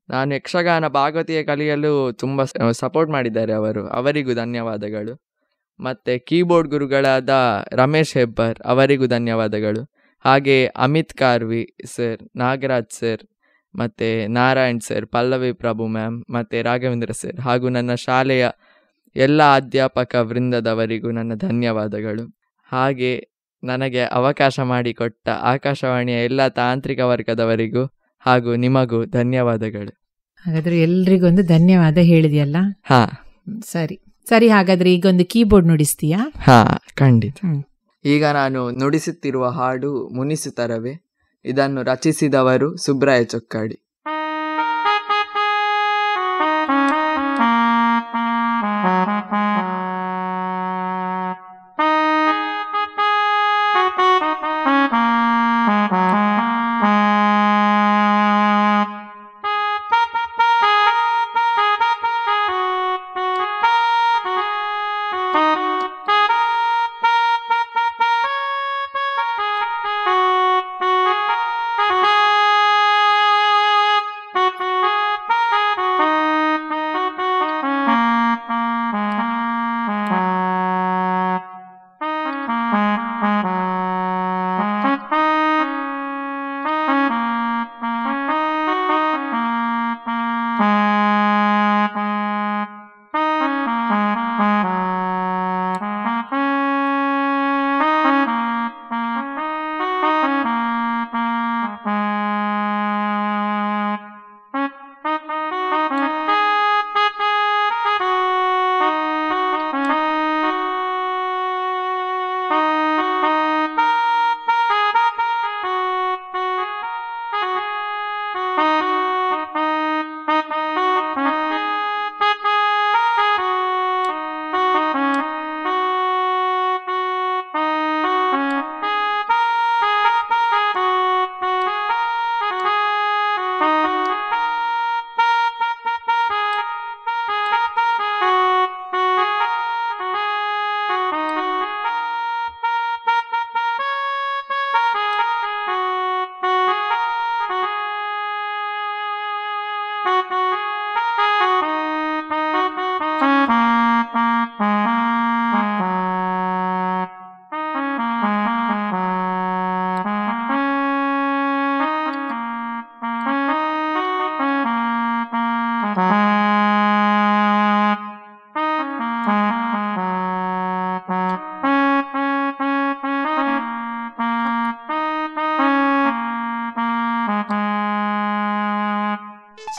ನಾನು ಯಕ್ಷಗಾನ ಭಾಗವತಿಯ ಕಲಿಯಲು ತುಂಬ ಸಪೋರ್ಟ್ ಮಾಡಿದ್ದಾರೆ ಅವರು. ಅವರಿಗೂ ಧನ್ಯವಾದಗಳು. ಮತ್ತು ಕೀಬೋರ್ಡ್ ಗುರುಗಳಾದ ರಮೇಶ್ ಹೆಬ್ಬರ್ ಅವರಿಗೂ ಧನ್ಯವಾದಗಳು. ಹಾಗೆ ಅಮಿತ್ ಕಾರ್ವಿ ಸರ್, ನಾಗರಾಜ್ ಸರ್ ಮತ್ತು ನಾರಾಯಣ್ ಸರ್ ಪಲ್ಲವಿ ಪ್ರಭು ಮ್ಯಾಮ್ ಮತ್ತು ರಾಘವೇಂದ್ರ ಸರ್ ಹಾಗೂ ನನ್ನ ಶಾಲೆಯ ಎಲ್ಲ ಅಧ್ಯಾಪಕ ವೃಂದದವರಿಗೂ ನನ್ನ ಧನ್ಯವಾದಗಳು. ಹಾಗೆ ನನಗೆ ಅವಕಾಶ ಮಾಡಿಕೊಟ್ಟ ಆಕಾಶವಾಣಿಯ ಎಲ್ಲ ತಾಂತ್ರಿಕ ವರ್ಗದವರಿಗೂ ಹಾಗೂ ನಿಮಗೂ ಧನ್ಯವಾದಗಳು. ಹಾಗಾದ್ರೆ ಎಲ್ರಿಗೊಂದು ಧನ್ಯವಾದ ಹೇಳಿದೆಯಲ್ಲ? ಹಾ. ಸರಿ. ಸರಿ ಹಾಗಾದ್ರೆ ಈಗ ಒಂದು ಕೀಬೋರ್ಡ್ ನುಡಿಸ್ತೀಯಾ? ಹಾ ಖಂಡಿತ. ಈಗ ನಾನು ನುಡಿಸುತ್ತಿರುವ ಹಾಡು ಮುನಿಸುತ್ತರವೇ ಇದನ್ನು ರಚಿಸಿದವರು ಸುಬ್ರಾಯ ಚೊಕ್ಕಾಡಿ.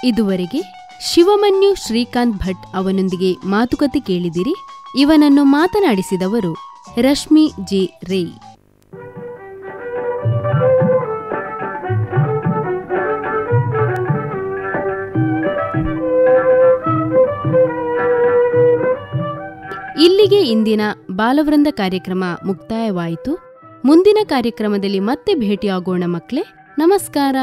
ಇದುವರೆಗೆ ಶಿವಮನ್ಯು ಶ್ರೀಕಾಂತ್ ಭಟ್ ಅವನೊಂದಿಗೆ ಮಾತುಕತೆ ಕೇಳಿದಿರಿ. ಇವನನ್ನು ಮಾತನಾಡಿಸಿದವರು ರಶ್ಮಿ ಜೆ ರೇ. ಇಲ್ಲಿಗೆ ಇಂದಿನ ಬಾಲವೃಂದ ಕಾರ್ಯಕ್ರಮ ಮುಕ್ತಾಯವಾಯಿತು. ಮುಂದಿನ ಕಾರ್ಯಕ್ರಮದಲ್ಲಿ ಮತ್ತೆ ಭೇಟಿಯಾಗೋಣ ಮಕ್ಕಳೇ. ನಮಸ್ಕಾರ.